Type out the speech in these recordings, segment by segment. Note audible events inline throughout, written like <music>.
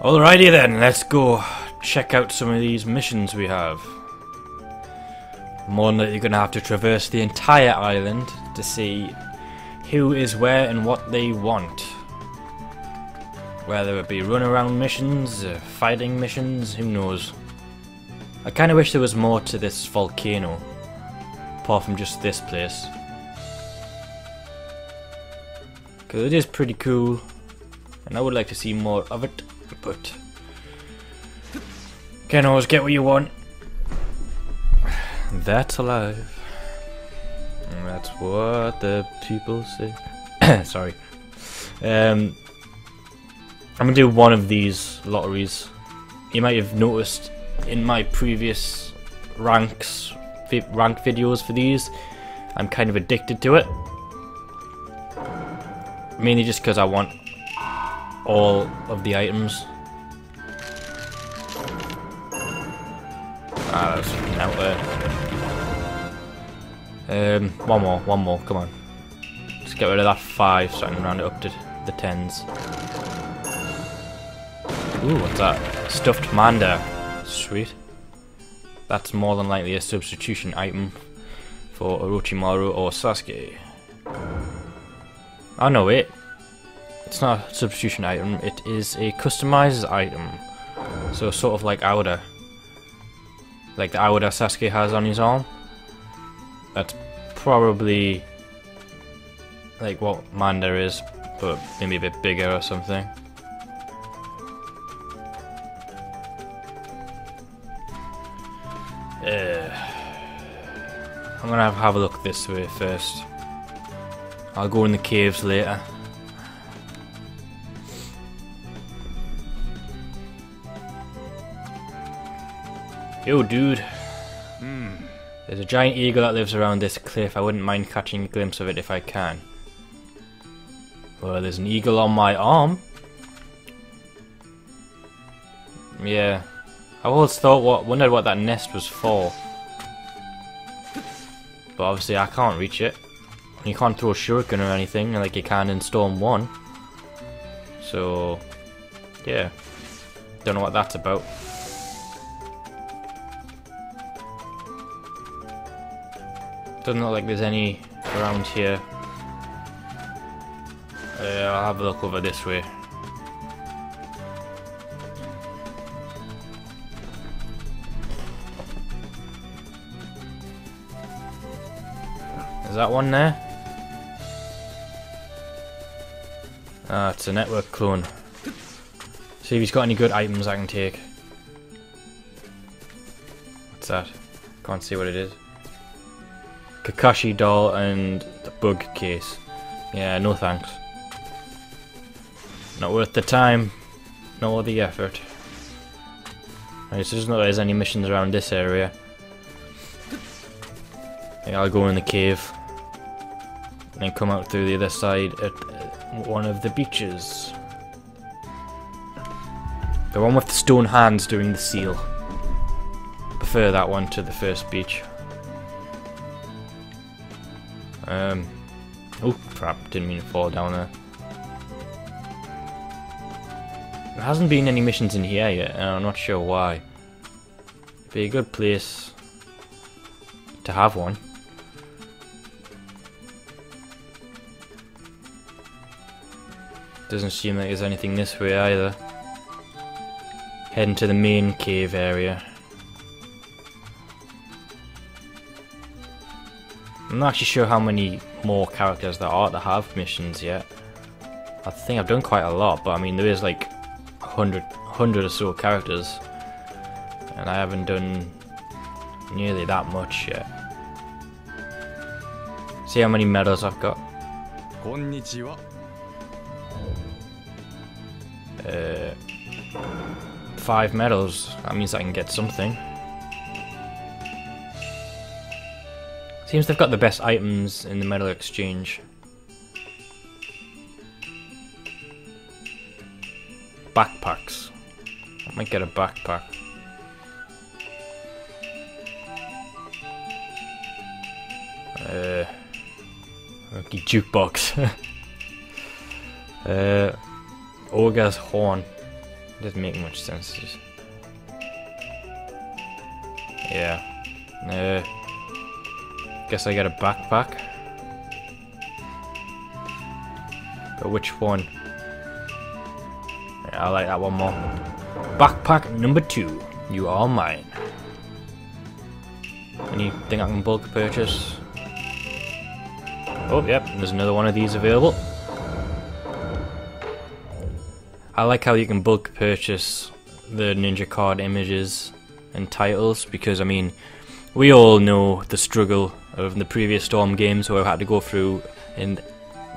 Alrighty then, let's go check out some of these missions we have. More than that, you're going to have to traverse the entire island to see who is where and what they want. Whether it be runaround missions, uh, fighting missions, who knows. I kind of wish there was more to this volcano, apart from just this place. Because it is pretty cool, and I would like to see more of it, but... Can't always get what you want. That's alive. That's what the people say. <coughs> Sorry. Um, I'm gonna do one of these lotteries. You might have noticed in my previous ranks, rank videos for these, I'm kind of addicted to it. Mainly just because I want all of the items. Ah, that's out there. Um, one more, one more, come on. Let's get rid of that five so I can round it up to the tens. Ooh, what's that? Stuffed Manda. Sweet. That's more than likely a substitution item for Orochimaru or Sasuke. Oh no, wait. It's not a substitution item, it is a customized item. So sort of like Aoda. Like the Aoda Sasuke has on his arm. That's probably like what Manda is, but maybe a bit bigger or something. Uh, I'm gonna have, have a look this way first. I'll go in the caves later. Yo, dude. Hmm. There's a giant eagle that lives around this cliff. I wouldn't mind catching a glimpse of it if I can. Well, there's an eagle on my arm. Yeah. I always thought, what, wondered what that nest was for. But obviously I can't reach it. You can't throw a shuriken or anything like you can in Storm 1. So, yeah. Don't know what that's about. Doesn't look like there's any around here. Uh, I'll have a look over this way. Is that one there? Ah, it's a network clone. See if he's got any good items I can take. What's that? Can't see what it is. Kakashi doll and the bug case. Yeah, no thanks. Not worth the time, nor the effort. Right, so there's not there's any missions around this area. Yeah, I'll go in the cave. And then come out through the other side at uh, one of the beaches. The one with the stone hands doing the seal. Prefer that one to the first beach. Um, oh crap, didn't mean to fall down there. There hasn't been any missions in here yet, and I'm not sure why. It'd Be a good place to have one. Doesn't seem like there's anything this way either. Heading to the main cave area. I'm not actually sure how many more characters there are to have missions yet. I think I've done quite a lot, but I mean there is like a hundred, hundred or so characters, and I haven't done nearly that much yet. See how many medals I've got. Konnichiwa. Uh, five medals. That means I can get something. Seems they've got the best items in the metal exchange. Backpacks. I might get a backpack. Uh, okay, jukebox. <laughs> uh, Ogre's horn. Doesn't make much sense. Yeah. Uh, guess I get a backpack. But which one? Yeah, I like that one more. Backpack number two. You are mine. Anything I can bulk purchase? Oh, yep, there's another one of these available. I like how you can bulk purchase the Ninja card images and titles because, I mean, we all know the struggle from the previous Storm games where I had to go through and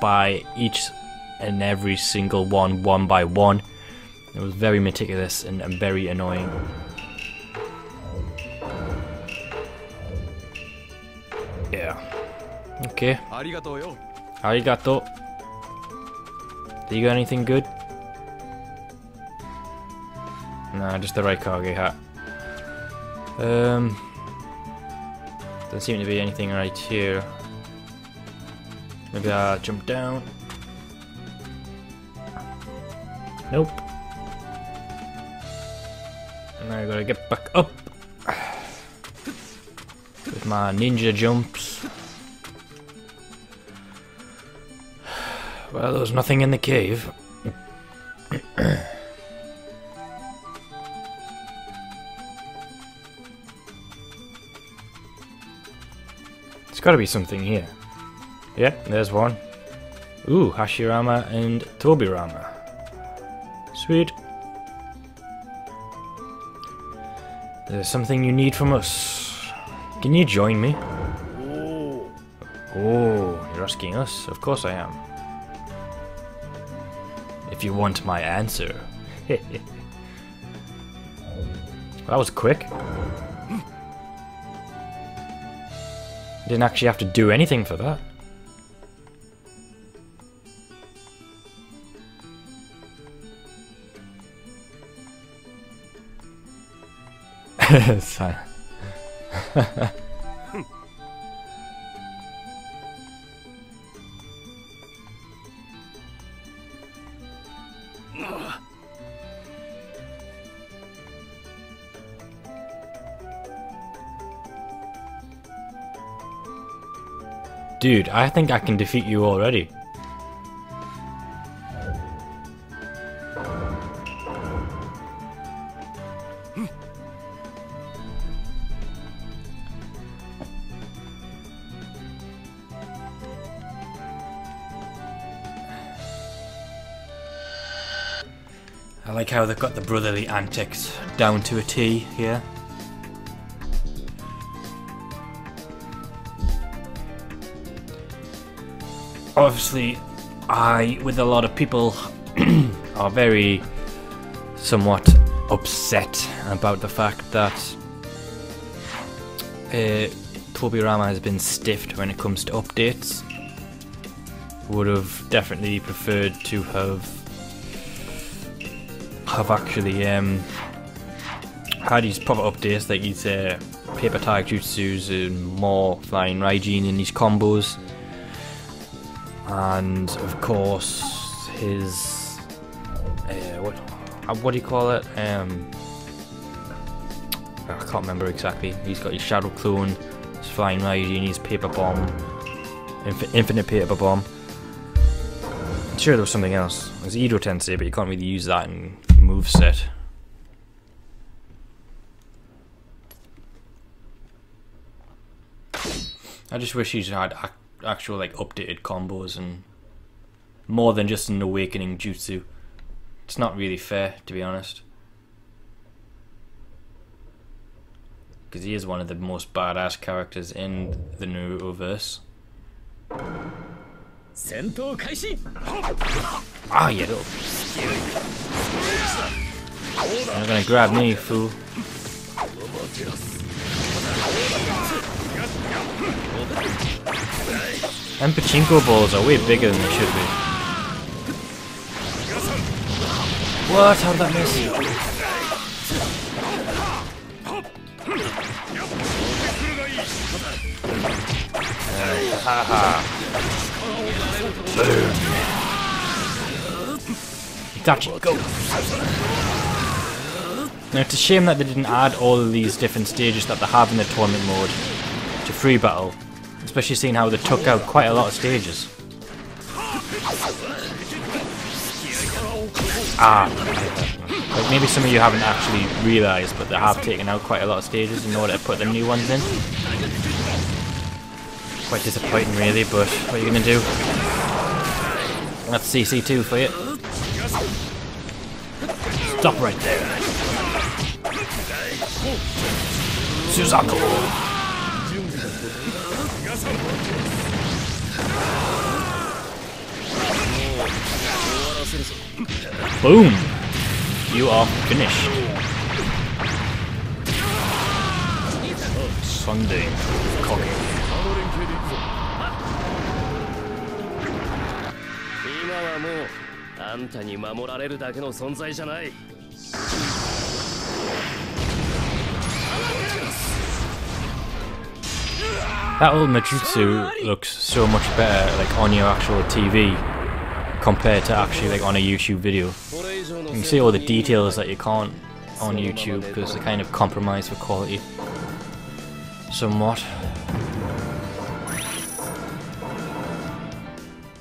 buy each and every single one, one by one. It was very meticulous and, and very annoying. Yeah. Okay. Arigato. Yo. Arigato. Do you got anything good? Nah, just the Raikage hat. Um, doesn't seem to be anything right here. Maybe I'll jump down. Nope. And now I gotta get back up with my ninja jumps. Well, there was nothing in the cave. Gotta be something here. Yeah, there's one. Ooh, Hashirama and Tobirama. Sweet. There's something you need from us. Can you join me? Oh, oh you're asking us? Of course I am. If you want my answer. <laughs> that was quick. Didn't actually have to do anything for that. <laughs> Sorry. <laughs> Dude, I think I can defeat you already. I like how they've got the brotherly antics down to a T here. Obviously, I, with a lot of people, <clears throat> are very somewhat upset about the fact that uh, Tobirama has been stiffed when it comes to updates. Would have definitely preferred to have have actually um, had his proper updates, like his uh, paper tag jutsus and more flying Raijin in his combos, and of course his uh, what uh, what do you call it? Um, I can't remember exactly. He's got his shadow clone, his flying Raijin, his paper bomb, infi infinite paper bomb. I'm sure there was something else. There's Edo Tensei, but you can't really use that in moveset. I just wish he'd had actual like updated combos and more than just an awakening jutsu. It's not really fair, to be honest. Because he is one of the most badass characters in the Narutoverse. Ah, you little... You're gonna grab me, fool. And pachinko balls are way bigger than they should be. What? How did that miss? Uh, haha. Boom. Itachi, go! Now it's a shame that they didn't add all of these different stages that they have in the tournament mode to free battle, especially seeing how they took out quite a lot of stages. Ah, like maybe some of you haven't actually realised, but they have taken out quite a lot of stages in order to put the new ones in. Quite disappointing really, but what are you gonna do? That's CC2 for you. Stop right there. Suzaku! Boom! You are finished. Sunday. Cocky. 今はもうあんたに守られるだけの存在じゃない That old Majutsu looks so much better like on your actual TV compared to actually like on a YouTube video. You can see all the details that you can't on YouTube because they kind of compromise for quality somewhat.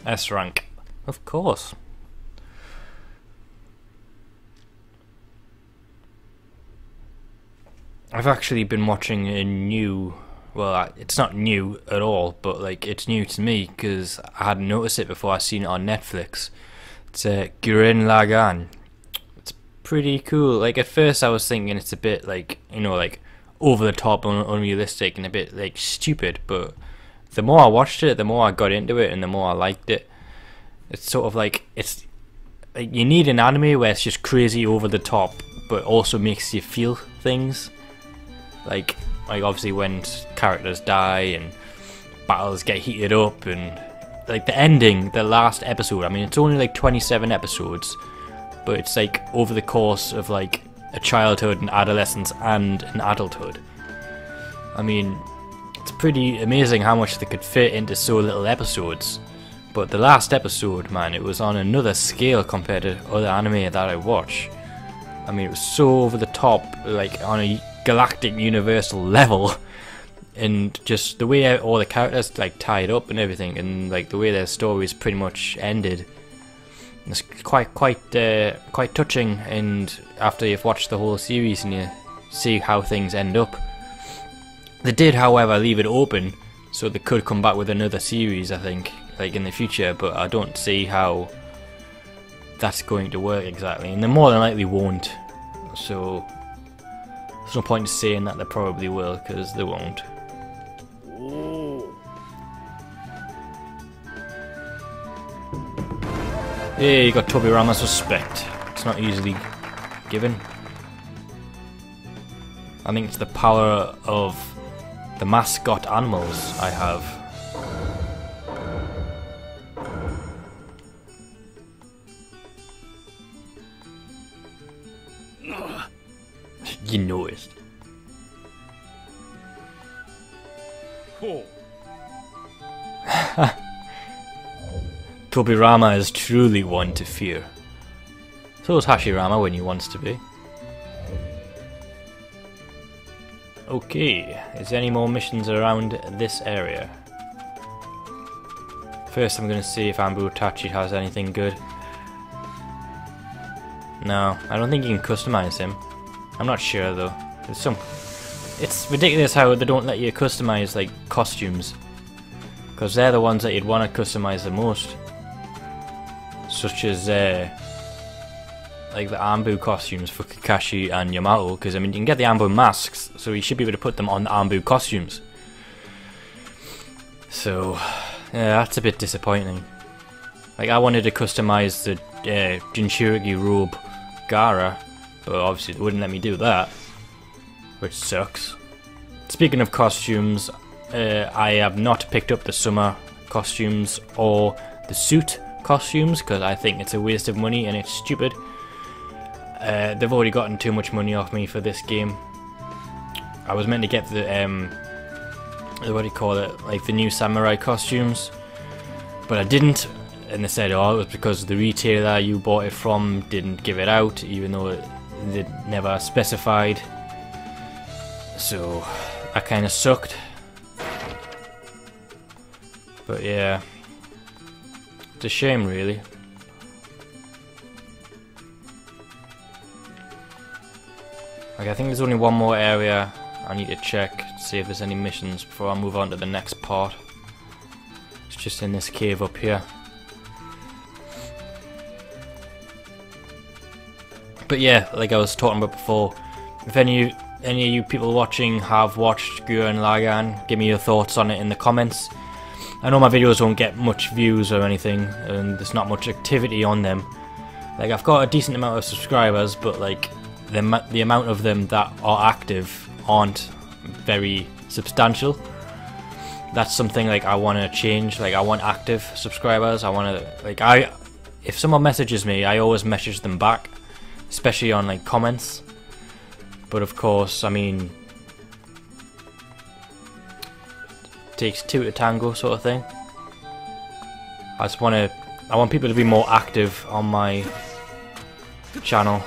S rank. Of course. I've actually been watching a new well, it's not new at all, but like it's new to me because I hadn't noticed it before I seen it on Netflix. It's uh, Gurren Lagann. It's pretty cool. Like at first, I was thinking it's a bit like you know, like over the top, and unrealistic, and a bit like stupid. But the more I watched it, the more I got into it, and the more I liked it. It's sort of like it's like you need an anime where it's just crazy over the top, but also makes you feel things. Like like obviously when characters die and battles get heated up and like the ending, the last episode. I mean, it's only like 27 episodes, but it's like over the course of like a childhood and adolescence and an adulthood. I mean, it's pretty amazing how much they could fit into so little episodes. But the last episode, man, it was on another scale compared to other anime that I watch. I mean, it was so over the top, like on a galactic universal level, and just the way all the characters like tied up and everything, and like the way their stories pretty much ended. It's quite, quite, uh, quite touching. And after you've watched the whole series and you see how things end up, they did, however, leave it open so they could come back with another series. I think, like in the future, but I don't see how that's going to work exactly, and they more than likely won't. So there's no point in saying that they probably will, because they won't. おお Yeah, you got Tobirama's respect. It's not easily given. I think it's the power of the mascot animals I have. You noticed. <sighs> ほ Tobirama is truly one to fear. So is Hashirama when he wants to be. Okay, is there any more missions around this area? First I'm gonna see if Anbu Itachi has anything good. No, I don't think you can customize him. I'm not sure though. Some it's ridiculous how they don't let you customize like costumes. Because they're the ones that you'd want to customize the most. Such as uh, like the Anbu costumes for Kakashi and Yamato. Because I mean, you can get the Anbu masks, so you should be able to put them on the Anbu costumes. So, yeah, that's a bit disappointing. Like, I wanted to customize the uh, Jinchuriki robe Gaara, but obviously they wouldn't let me do that, which sucks. Speaking of costumes, uh, I have not picked up the summer costumes or the suit costumes because I think it's a waste of money and it's stupid. Uh, they've already gotten too much money off me for this game. I was meant to get the um, what do you call it, like the new samurai costumes, but I didn't. And they said, oh, it was because the retailer you bought it from didn't give it out, even though they never specified. So that kind of sucked. But yeah, it's a shame really. Like I think there's only one more area I need to check to see if there's any missions before I move on to the next part. It's just in this cave up here. But yeah, like I was talking about before, if any any of you people watching have watched Gurren Lagann, give me your thoughts on it in the comments. I know my videos won't get much views or anything, and there's not much activity on them. Like I've got a decent amount of subscribers, but like the the amount of them that are active aren't very substantial. That's something like I want to change. Like I want active subscribers. I want to like I if someone messages me, I always message them back, especially on like comments. But of course, I mean, takes two to tango sort of thing. I just want to, I want people to be more active on my channel.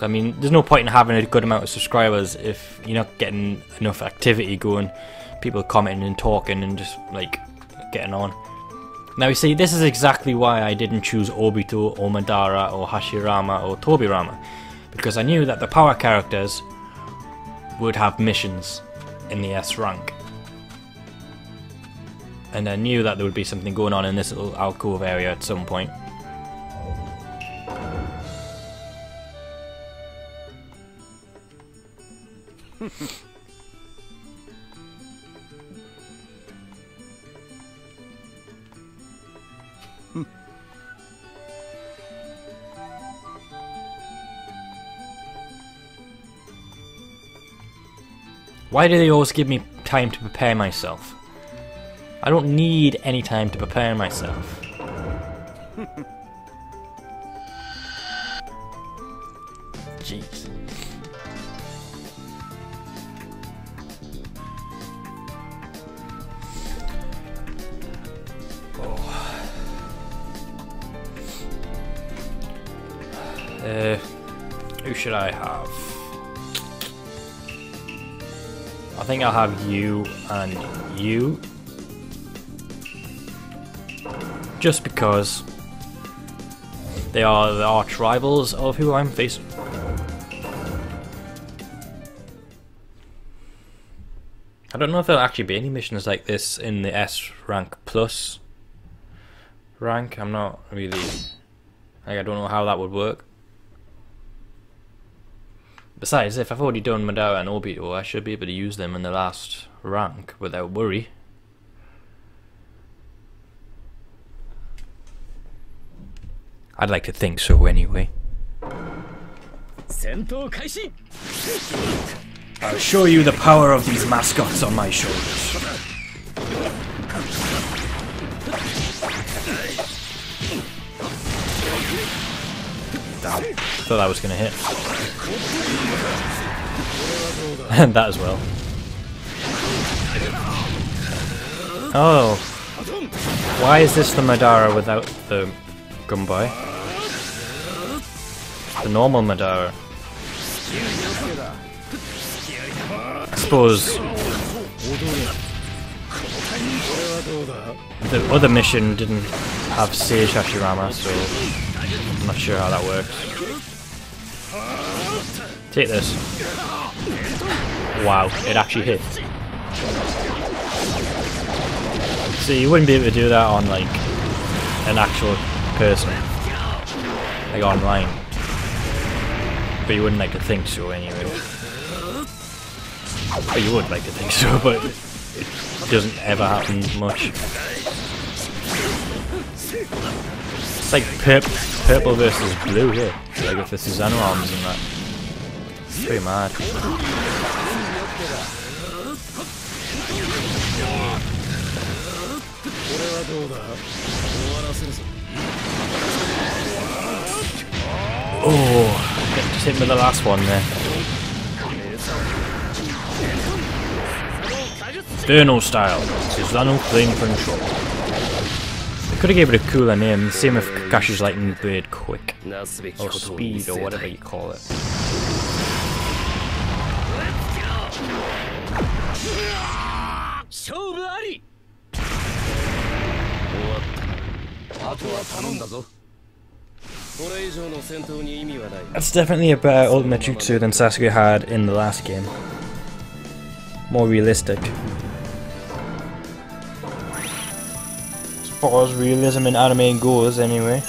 I mean, there's no point in having a good amount of subscribers if you're not getting enough activity going, people commenting and talking and just like getting on. Now you see, this is exactly why I didn't choose Obito or Madara or Hashirama or Tobirama, because I knew that the power characters would have missions in the S rank. And I knew that there would be something going on in this little alcove area at some point. <laughs> Why do they always give me time to prepare myself? I don't need any time to prepare myself. <laughs> Jeez. Oh. Uh, who should I have? I think I'll have you and you. Just because they are the arch rivals of who I'm facing. I don't know if there'll actually be any missions like this in the S rank plus rank. I'm not really... Like, I don't know how that would work. Besides, if I've already done Madara and Obito, I should be able to use them in the last rank without worry. I'd like to think so anyway. I'll show you the power of these mascots on my shoulders. Damn. Thought that was gonna hit. <laughs> and that as well. Oh. Why is this the Madara without the Gunbai? The normal Madara. I suppose the other mission didn't have Sage Hashirama, so I'm not sure how that works. Take this. Wow, it actually hit. See, you wouldn't be able to do that on like an actual person, like online. But you wouldn't like to think so anyway. But you would like to think so, <laughs> but it doesn't ever happen much. Like purple, purple versus blue here, like with the Susanoo arms and that. It's pretty mad. Oh, just hit me the last one there. Inferno style, Susanoo flame control. Could've gave it a cooler name, same with Kakashi's lightning bird, quick. Or speed, or whatever you call it. That's definitely a better Ultimate Jutsu than Sasuke had in the last game. More realistic. Far as realism in anime goes, anyway.